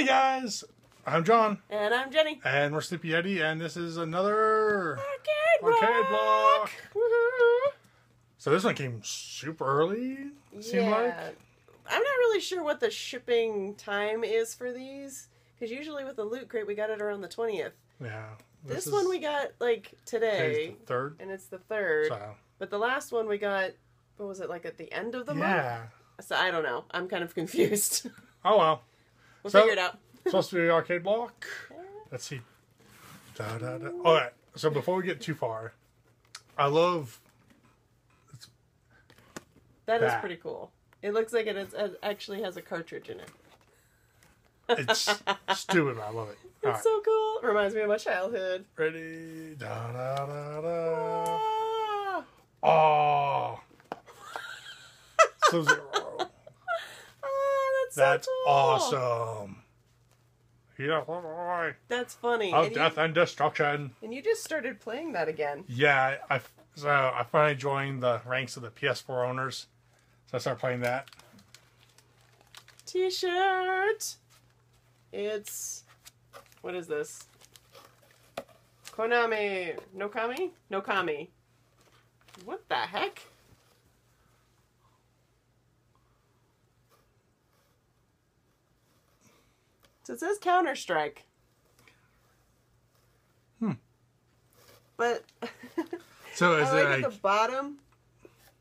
Hey guys, I'm John, And I'm Jenny. and we're Sleepy Yeti, and this is another Arcade arcade block. So this one came super early. Seemed like I'm not really sure what the shipping time is for these. Because usually with the loot crate, we got it around the 20th. yeah. This, is- one we got like today, the third. and it's the third. So But the last one we got, what was it, like at the end of the month? yeah. So I don't know. I'm kind of confused. Oh well. We'll So- figure it out. supposed to be the arcade block. Let's see. Da, da, da. All right. So before we get too far, I love. That is that. pretty cool. It looks like it is, it actually has a cartridge in it. It's stupid. but I love it. It's right. so cool. Reminds me of my childhood. Ready? Da, da, da, da. Ah, Oh. So that's, That's so cool. awesome. Yeah, oh, boy. That's funny. Of and, death you, and destruction. and you just started playing that again. Yeah, I so I finally joined the ranks of the PS4 owners. So I started playing that. T-shirt. It's what is this? Konami, no kami, no kami. What the heck? So it says Counter Strike. Hmm. But So is I like it at the bottom.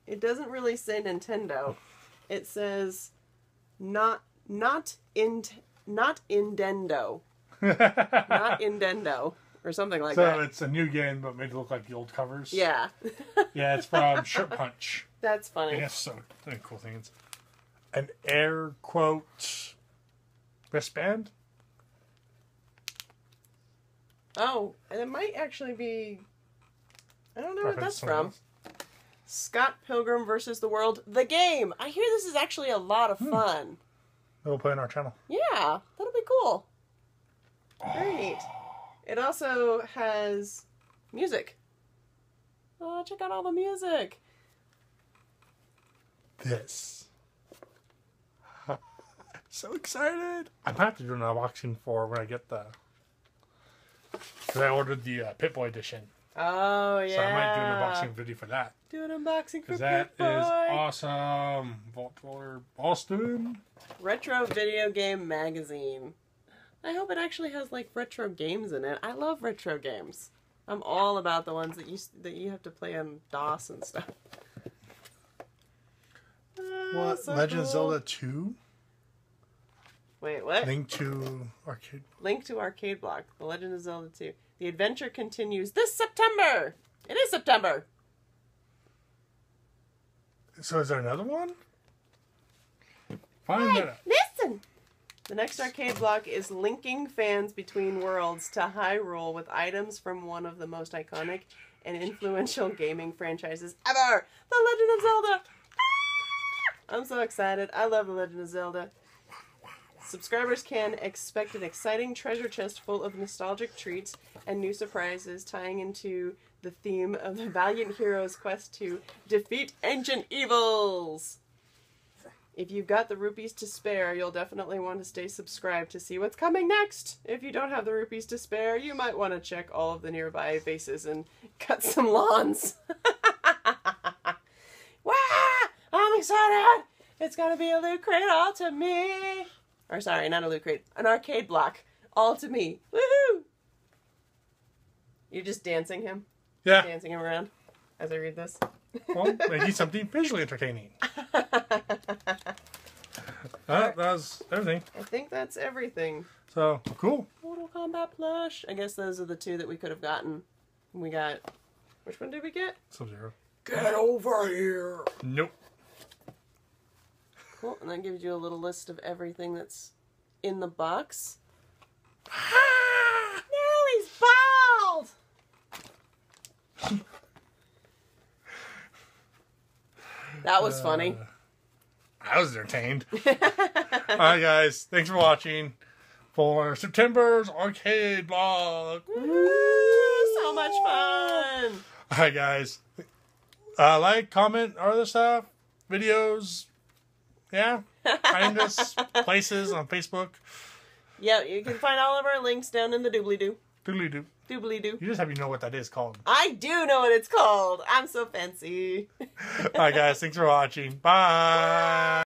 It doesn't really say Nintendo. It says not not in not Indendo, not Indendo, or something like so that. So it's a new game, but made to look like the old covers. Yeah, Yeah, it's from Shirt Punch. that's funny. It has so many cool things. An air quote wristband. Oh, and it might actually be. I don't know what that's from. Scott Pilgrim versus the World, the game. I hear this is actually a lot of Hmm. fun. We'll play on our channel. Yeah, that'll be cool. Very neat. It also has music. Oh, check out all the music. This. so excited! I'm gonna have to do an unboxing for when I get the. Because I ordered the uh, Pip-Boy edition, Oh yeah. so I might do an unboxing video for that. Do an unboxing for Because that Pip is Boy. awesome. Vault Dweller Boston. Retro Video Game Magazine. I hope it actually has like retro games in it. I love retro games. I'm all about the ones that you that you have to play on DOS and stuff. Ah, What? so Legend of cool. Zelda 2? Wait, what? Link to arcade. Link to Arcade Block, The Legend of Zelda 2. The adventure continues this September! It is September! So is there another one? Find that. listen! The next arcade block is linking fans between worlds to Hyrule with items from one of the most iconic and influential gaming franchises ever! The Legend of Zelda! Ah! I'm so excited. I love The Legend of Zelda. Subscribers can expect an exciting treasure chest full of nostalgic treats and new surprises tying into the theme of the valiant hero's quest to defeat ancient evils. If you've got the rupees to spare, you'll definitely want to stay subscribed to see what's coming next. If you don't have the rupees to spare, you might want to check all of the nearby bases and cut some lawns. wow! I'm excited! It's gonna be a crate all to me! Or sorry, not a loot crate, an arcade block. All to me. Woohoo! You're just dancing him? Yeah. Dancing him around as I read this? Well, maybe something visually entertaining. That, that was everything. I think that's everything. So cool. Mortal Kombat plush. I guess those are the two that we could have gotten. We got. Which one did we get? Sub Zero. Get over here. Nope. Cool. And that gives you a little list of everything that's in the box. Ah! No, he's bald. That was funny. I was entertained. All right, guys. Thanks for watching for September's arcade block. Woo, so much fun. All right, guys. Uh, like, comment, other stuff, videos. Yeah. Find us places on Facebook. Yeah, you can find all of our links down in the doobly doo. Doobly doo. Doobly doo. You just have you know what that is called. I do know what it's called. I'm so fancy. All right, guys. Thanks for watching. Bye.